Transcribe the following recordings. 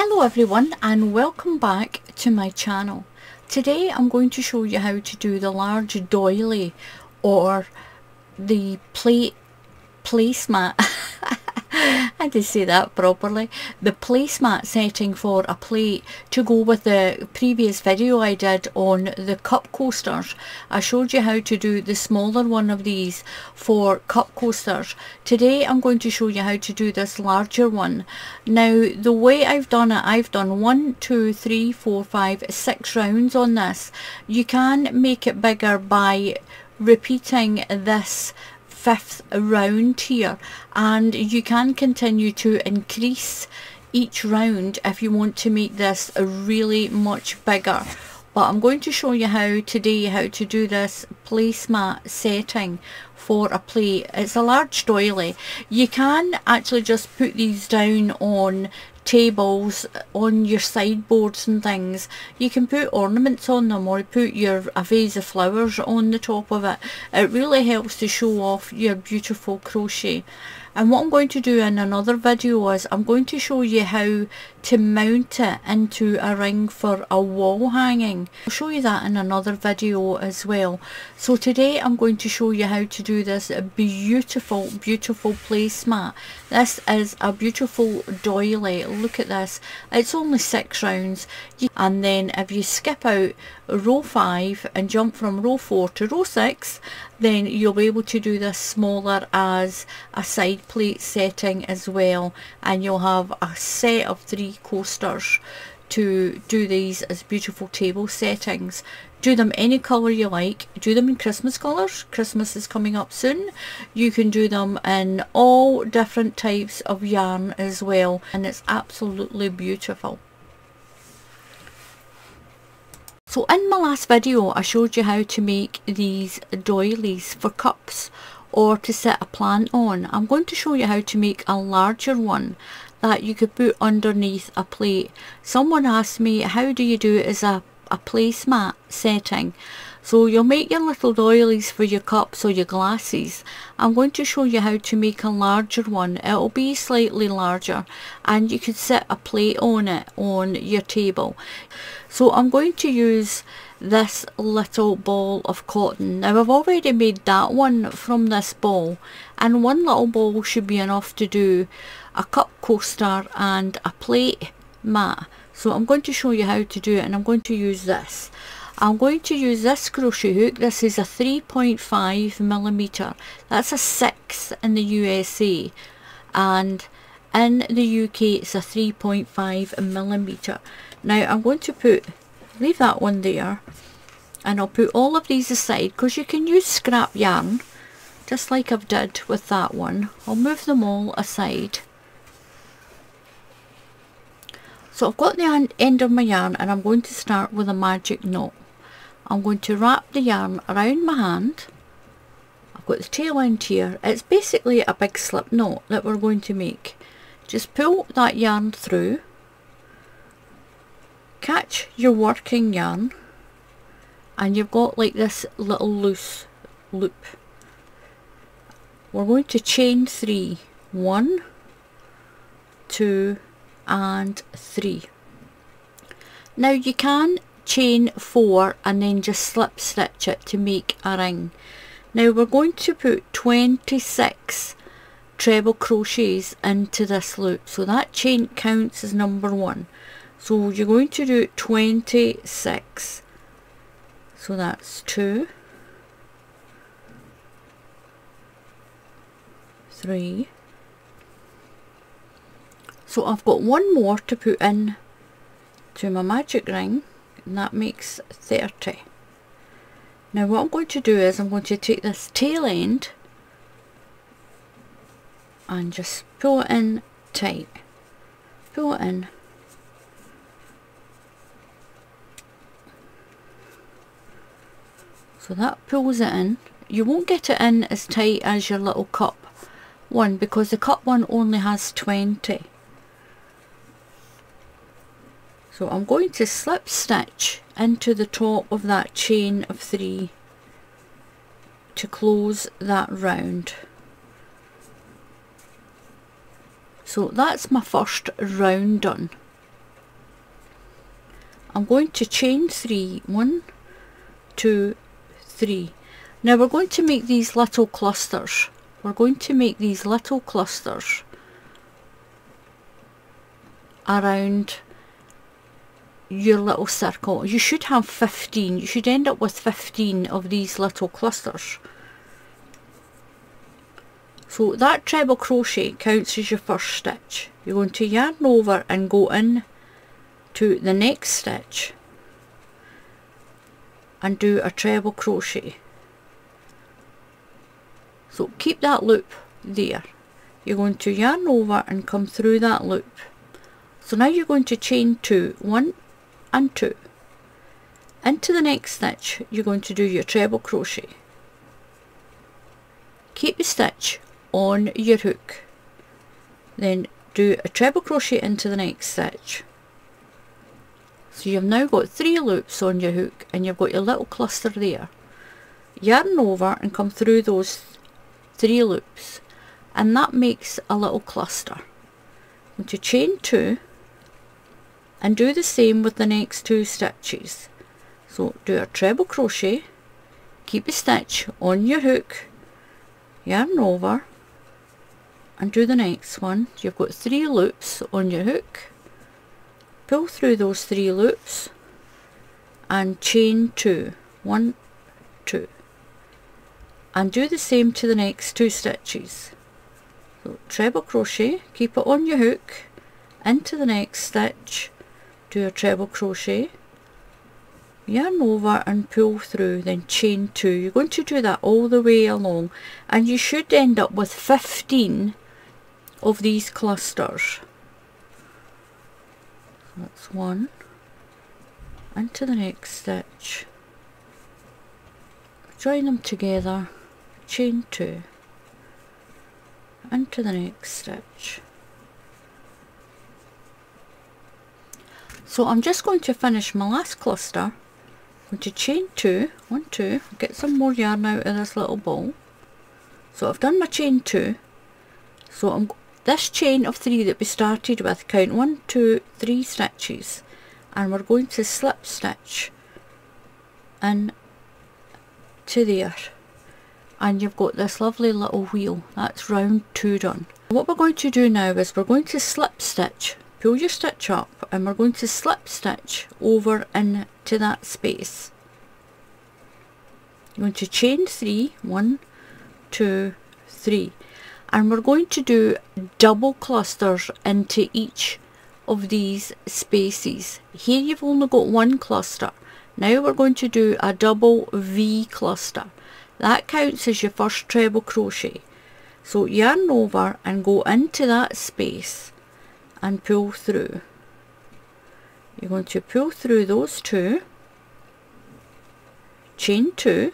Hello everyone and welcome back to my channel. Today I'm going to show you how to do the large doily or the plate placemat I did say that properly. The placemat setting for a plate to go with the previous video I did on the cup coasters. I showed you how to do the smaller one of these for cup coasters. Today I'm going to show you how to do this larger one. Now the way I've done it, I've done one, two, three, four, five, six rounds on this. You can make it bigger by repeating this fifth round here and you can continue to increase each round if you want to make this really much bigger but I'm going to show you how today how to do this placemat setting for a plate. It's a large doily. You can actually just put these down on tables uh, on your sideboards and things. You can put ornaments on them or put your a vase of flowers on the top of it. It really helps to show off your beautiful crochet. And what I'm going to do in another video is I'm going to show you how to mount it into a ring for a wall hanging. I'll show you that in another video as well. So today I'm going to show you how to do this beautiful, beautiful placemat. This is a beautiful doily. Look at this. It's only six rounds. And then if you skip out row 5 and jump from row 4 to row 6 then you'll be able to do this smaller as a side plate setting as well and you'll have a set of three coasters to do these as beautiful table settings. Do them any colour you like. Do them in Christmas colours. Christmas is coming up soon. You can do them in all different types of yarn as well and it's absolutely beautiful. So in my last video I showed you how to make these doilies for cups or to set a plant on. I'm going to show you how to make a larger one that you could put underneath a plate. Someone asked me how do you do it as a, a placemat setting. So you'll make your little doilies for your cups or your glasses. I'm going to show you how to make a larger one. It'll be slightly larger and you could set a plate on it on your table. So I'm going to use this little ball of cotton. Now I've already made that one from this ball and one little ball should be enough to do a cup coaster and a plate mat. So I'm going to show you how to do it and I'm going to use this. I'm going to use this crochet hook. This is a 3.5 millimeter. That's a 6 in the USA and in the UK it's a 3.5 millimeter. Now I'm going to put, leave that one there and I'll put all of these aside because you can use scrap yarn just like I've did with that one. I'll move them all aside. So I've got the end of my yarn and I'm going to start with a magic knot. I'm going to wrap the yarn around my hand. I've got the tail end here. It's basically a big slip knot that we're going to make. Just pull that yarn through. Catch your working yarn and you've got like this little loose loop. We're going to chain three one two and three. Now you can chain four and then just slip stitch it to make a ring. Now we're going to put 26 treble crochets into this loop so that chain counts as number one. So you're going to do 26 so that's two three so I've got one more to put in to my magic ring and that makes 30. Now what I'm going to do is I'm going to take this tail end and just pull it in tight. Pull it in. So that pulls it in. You won't get it in as tight as your little cup one because the cup one only has 20. So I'm going to slip stitch into the top of that chain of three to close that round. So that's my first round done. I'm going to chain three one two three now we're going to make these little clusters we're going to make these little clusters around your little circle. You should have 15. You should end up with 15 of these little clusters. So that treble crochet counts as your first stitch. You're going to yarn over and go in to the next stitch and do a treble crochet. So keep that loop there. You're going to yarn over and come through that loop. So now you're going to chain two, one and two. Into the next stitch you're going to do your treble crochet. Keep the stitch on your hook. Then do a treble crochet into the next stitch. So you've now got three loops on your hook and you've got your little cluster there. Yarn over and come through those three loops and that makes a little cluster. Going to chain two and do the same with the next two stitches. So do a treble crochet, keep the stitch on your hook, yarn over and do the next one. You've got three loops on your hook, pull through those three loops and chain two, one, two and do the same to the next two stitches. So treble crochet, keep it on your hook, into the next stitch, do a treble crochet, yarn over and pull through, then chain two. You're going to do that all the way along and you should end up with 15 of these clusters. That's one, into the next stitch, join them together. Chain two. Into the next stitch. So I'm just going to finish my last cluster. I'm going to chain two. One two. Get some more yarn out of this little ball so I've done my chain two. So I'm this chain of three that we started with count one two three stitches. And we're going to slip stitch in to there. And you've got this lovely little wheel. That's round two done. What we're going to do now is we're going to slip stitch. Pull your stitch up and we're going to slip stitch over into that space. You're going to chain three. One two three and we're going to do double clusters into each of these spaces. Here you've only got one cluster. Now we're going to do a double V cluster. That counts as your first treble crochet. So yarn over and go into that space and pull through. You're going to pull through those two, chain two,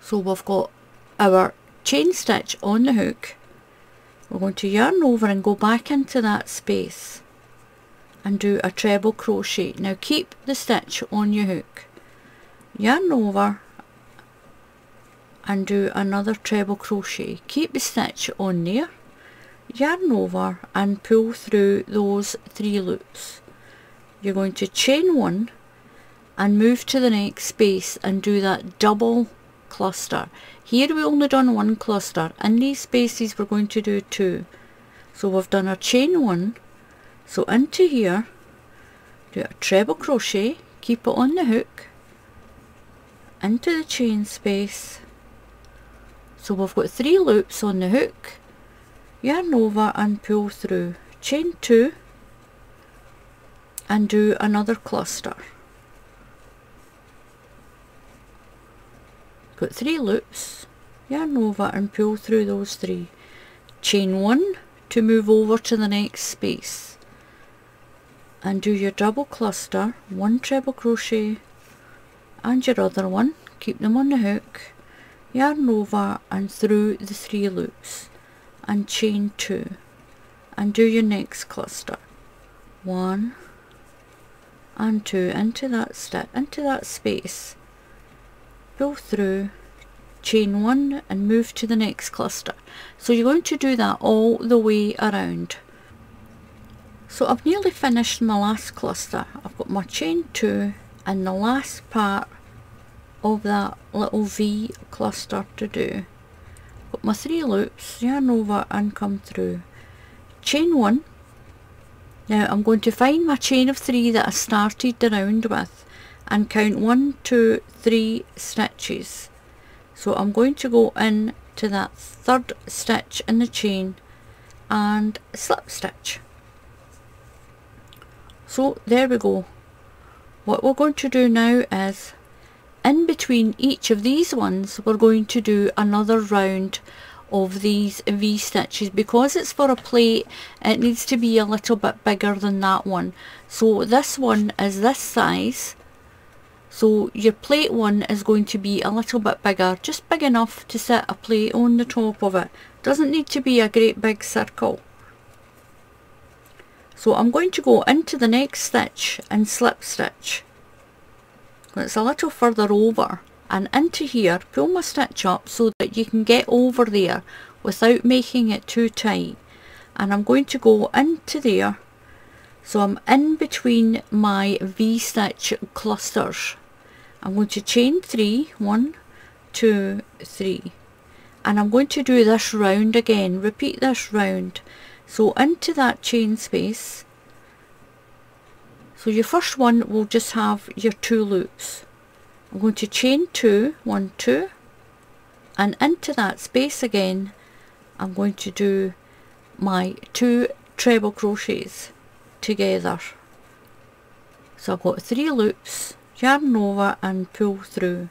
so we've got our chain stitch on the hook. We're going to yarn over and go back into that space and do a treble crochet. Now keep the stitch on your hook. Yarn over and do another treble crochet keep the stitch on there yarn over and pull through those three loops you're going to chain one and move to the next space and do that double cluster. Here we only done one cluster in these spaces we're going to do two. So we've done our chain one. So into here do a treble crochet keep it on the hook. Into the chain space. So we've got three loops on the hook, yarn over and pull through, chain two. And do another cluster. Got three loops, yarn over and pull through those three. Chain one to move over to the next space. And do your double cluster, one treble crochet and your other one, keep them on the hook. Yarn over and through the three loops. And chain two. And do your next cluster. One and two. Into that step into that space pull through chain one and move to the next cluster so you're going to do that all the way around So I've nearly finished my last cluster. I've got my chain 2 and the last part of that little V cluster to do. Got my 3 loops, yarn over and come through. Chain 1. Now I'm going to find my chain of 3 that I started the round with and count one, two, three stitches. So I'm going to go in to that third stitch in the chain and slip stitch. So there we go. What we're going to do now is in between each of these ones we're going to do another round of these V stitches because it's for a plate it needs to be a little bit bigger than that one so this one is this size so your plate one is going to be a little bit bigger, just big enough to set a plate on the top of it. Doesn't need to be a great big circle. So I'm going to go into the next stitch and slip stitch. It's a little further over and into here pull my stitch up so that you can get over there without making it too tight and I'm going to go into there so I'm in between my V-stitch clusters I'm going to chain three, one, two, three, and I'm going to do this round again. Repeat this round. So into that chain space. So your first one will just have your two loops. I'm going to chain two, one, two. And into that space again I'm going to do my two treble crochets together. So I've got three loops yarn over and pull through.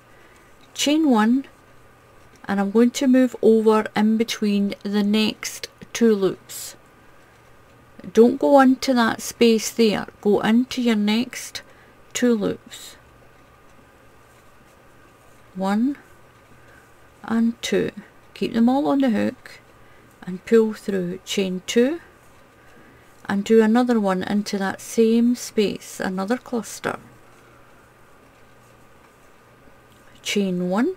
Chain one and I'm going to move over in between the next two loops. Don't go into that space there. Go into your next two loops. One and two. Keep them all on the hook and pull through chain two and do another one into that same space another cluster chain one.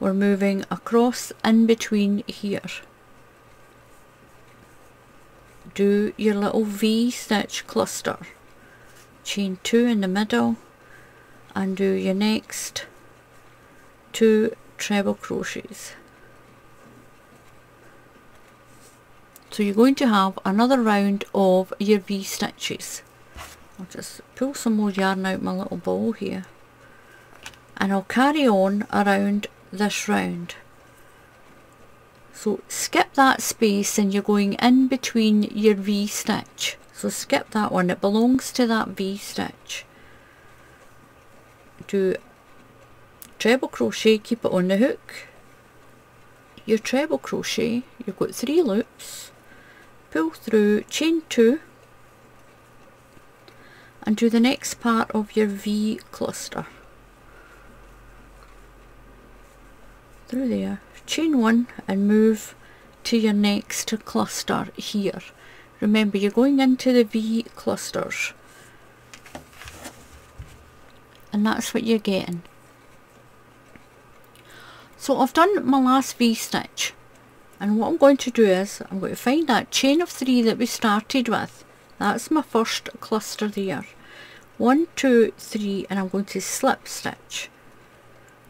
We're moving across in between here. Do your little V stitch cluster. Chain two in the middle and do your next two treble crochets. So you're going to have another round of your V stitches. I'll just pull some more yarn out my little ball here and I'll carry on around this round. So skip that space and you're going in between your V stitch. So skip that one, it belongs to that V stitch. Do treble crochet, keep it on the hook. Your treble crochet, you've got three loops. Pull through, chain two and do the next part of your V cluster. Through there. Chain one and move to your next cluster here. Remember you're going into the V clusters. And that's what you're getting. So I've done my last V stitch. And what I'm going to do is I'm going to find that chain of three that we started with. That's my first cluster there. One two three and I'm going to slip stitch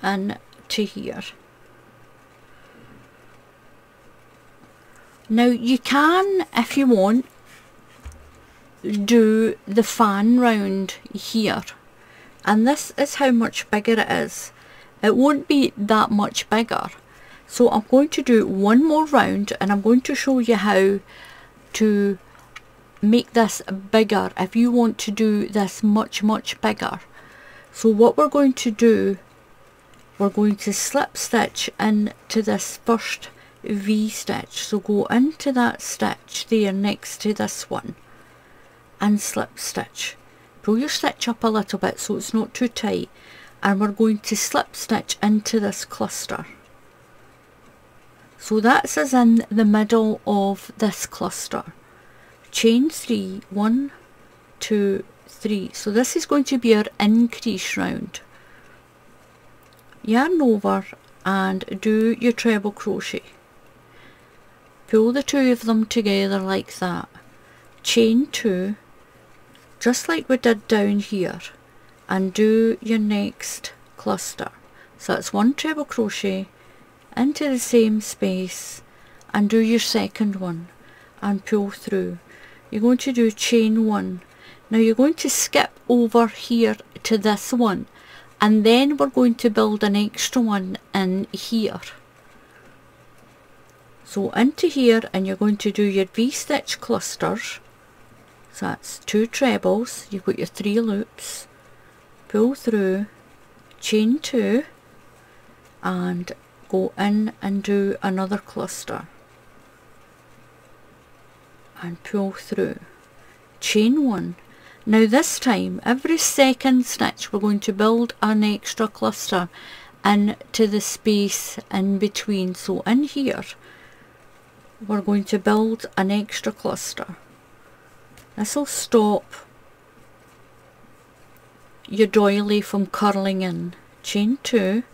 and to here Now you can, if you want, do the fan round here. And this is how much bigger it is. It won't be that much bigger. So I'm going to do one more round and I'm going to show you how to make this bigger if you want to do this much much bigger. So what we're going to do, we're going to slip stitch into this first V-stitch. So go into that stitch there next to this one and slip stitch. Pull your stitch up a little bit so it's not too tight and we're going to slip stitch into this cluster. So that's as in the middle of this cluster. Chain three, one, two, three. So this is going to be our increase round. Yarn over and do your treble crochet pull the two of them together like that. Chain two just like we did down here and do your next cluster. So that's one treble crochet into the same space and do your second one and pull through. You're going to do chain one. Now you're going to skip over here to this one and then we're going to build an extra one in here so into here and you're going to do your V-stitch clusters. So that's two trebles. You've got your three loops. Pull through chain two and go in and do another cluster. And pull through. Chain one. Now this time every second stitch we're going to build an extra cluster into the space in between. So in here we're going to build an extra cluster. This will stop your doily from curling in chain two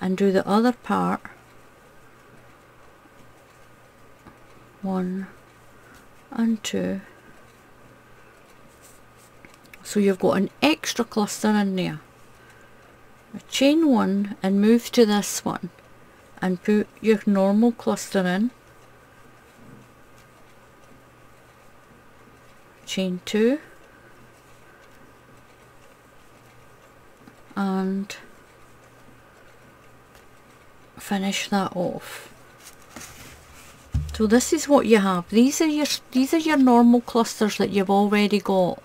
and do the other part. One and two. So you've got an extra cluster in there. Chain one and move to this one and put your normal cluster in chain two. And finish that off. So this is what you have. These are your these are your normal clusters that you've already got.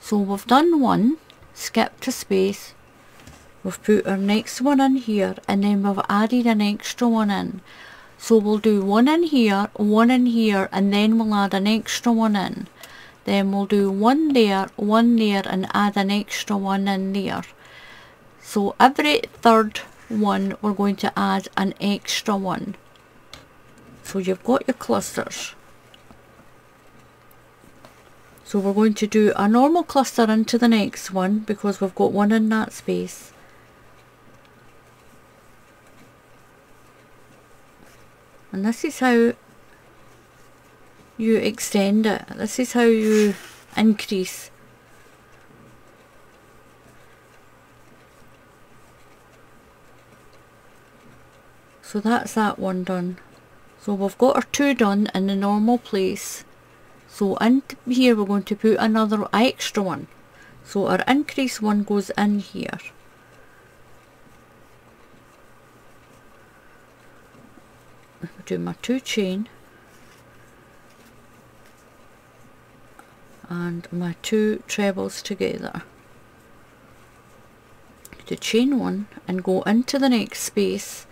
So we've done one skipped a space. We've put our next one in here and then we've added an extra one in. So we'll do one in here one in here and then we'll add an extra one in then we'll do one there, one there and add an extra one in there. So every third one we're going to add an extra one. So you've got your clusters. So we're going to do a normal cluster into the next one because we've got one in that space. And this is how you extend it. This is how you increase. So that's that one done. So we've got our two done in the normal place. So in here we're going to put another extra one. So our increase one goes in here. do my two chain and my two trebles together. To chain one and go into the next space.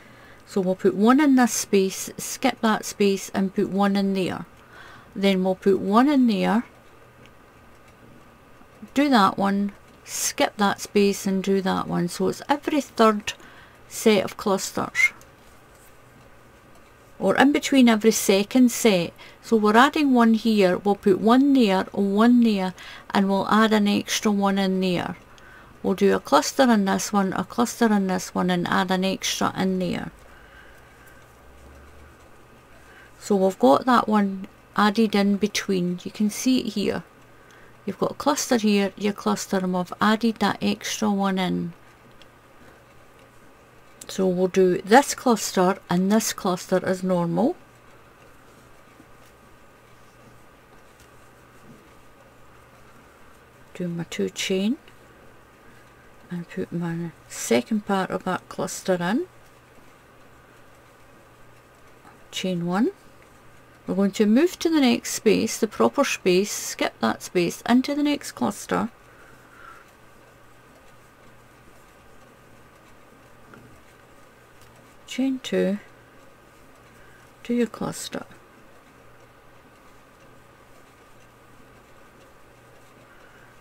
So we'll put one in this space skip that space and put one in there. Then we'll put one in there do that one skip that space and do that one. So it's every third set of clusters or in between every second set. So we're adding one here. We'll put one there one there and we'll add an extra one in there. We'll do a cluster in this one a cluster in this one and add an extra in there. So we've got that one added in between. You can see it here. You've got a cluster here your cluster and we've added that extra one in so we'll do this cluster and this cluster as normal. Do my two chain and put my second part of that cluster in. Chain one. We're going to move to the next space, the proper space, skip that space into the next cluster chain two to your cluster.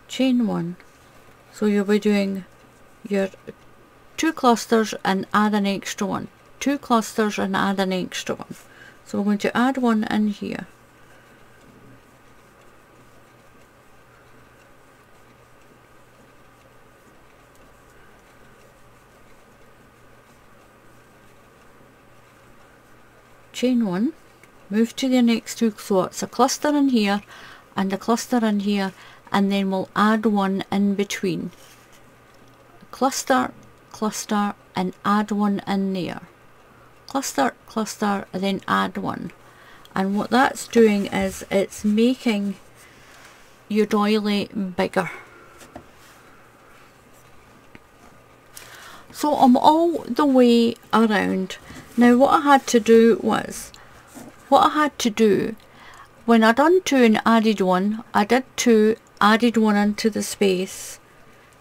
Chain one. So you'll be doing your two clusters and add an extra one. Two clusters and add an extra one. So we're going to add one in here chain one move to the next two so it's a cluster in here and a cluster in here and then we'll add one in between. Cluster, cluster and add one in there. Cluster, cluster and then add one. And what that's doing is it's making your doily bigger. So I'm all the way around. Now what I had to do was, what I had to do, when I done two and added one, I did two, added one into the space,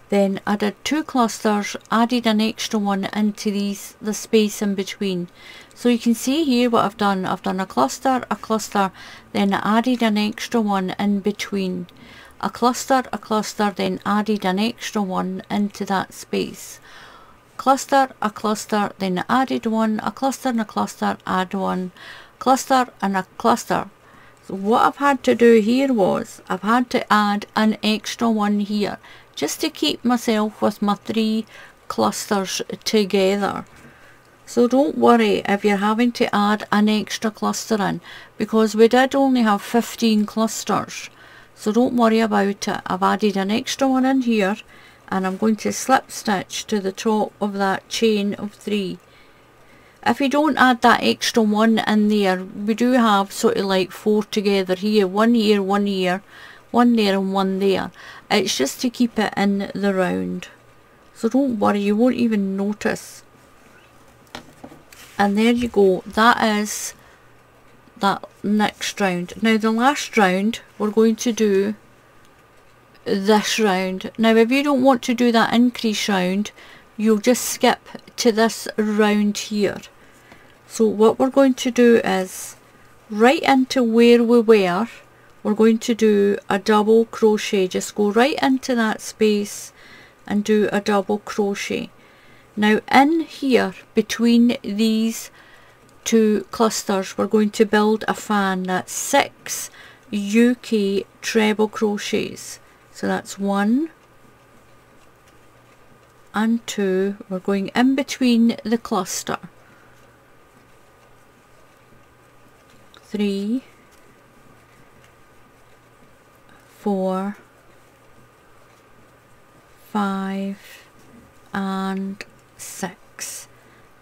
then I did two clusters, added an extra one into these the space in between. So you can see here what I've done. I've done a cluster, a cluster, then I added an extra one in between. A cluster, a cluster, then added an extra one into that space. Cluster, a cluster, then added one, a cluster and a cluster, add one, cluster and a cluster. So what I've had to do here was, I've had to add an extra one here just to keep myself with my three clusters together. So don't worry if you're having to add an extra cluster in because we did only have 15 clusters. So don't worry about it. I've added an extra one in here and I'm going to slip stitch to the top of that chain of three. If you don't add that extra one in there, we do have sort of like four together here, one here, one here, one there and one there. It's just to keep it in the round. So don't worry, you won't even notice. And there you go, that is that next round. Now the last round we're going to do this round. Now if you don't want to do that increase round, you'll just skip to this round here. So what we're going to do is right into where we were we're going to do a double crochet just go right into that space and do a double crochet now in here between these two clusters we're going to build a fan that's six UK treble crochets so that's one and two we're going in between the cluster three four, five and six.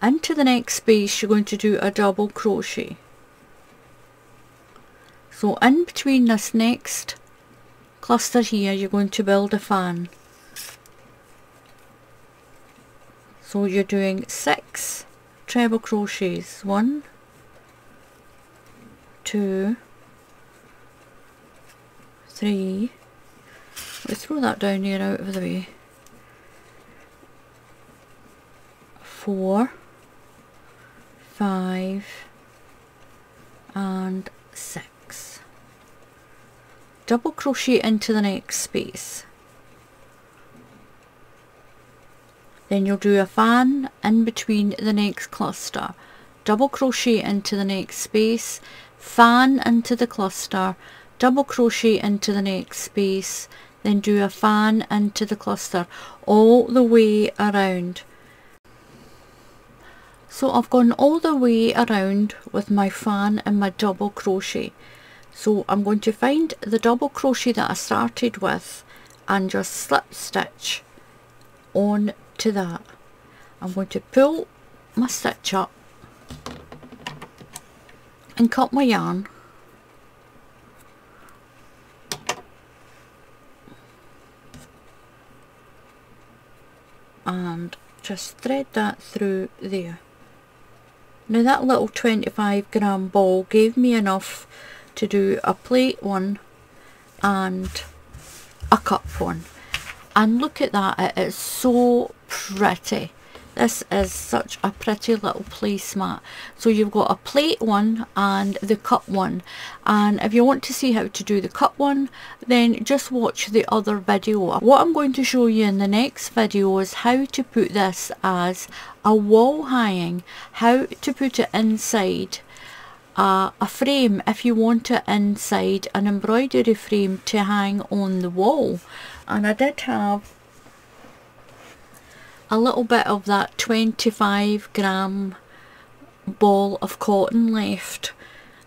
Into the next space you're going to do a double crochet. So in between this next cluster here you're going to build a fan. So you're doing six treble crochets. One, two, three. We throw that down here out of the way. Four, five, and six. Double crochet into the next space. Then you'll do a fan in between the next cluster. Double crochet into the next space, fan into the cluster, double crochet into the next space then do a fan into the cluster all the way around so I've gone all the way around with my fan and my double crochet so I'm going to find the double crochet that I started with and just slip stitch on to that I'm going to pull my stitch up and cut my yarn and just thread that through there. Now that little 25 gram ball gave me enough to do a plate one and a cup one. And look at that, it is so pretty. This is such a pretty little placemat. So you've got a plate one and the cup one. And if you want to see how to do the cup one, then just watch the other video. What I'm going to show you in the next video is how to put this as a wall hanging. How to put it inside a frame if you want it inside an embroidery frame to hang on the wall. And I did have a little bit of that 25 gram ball of cotton left.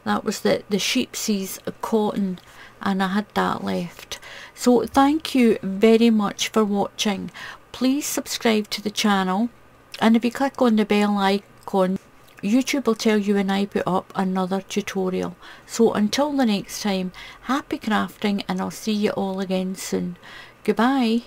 That was the, the Sheepjes cotton and I had that left. So thank you very much for watching. Please subscribe to the channel and if you click on the bell icon YouTube will tell you when I put up another tutorial. So until the next time, happy crafting and I'll see you all again soon. Goodbye.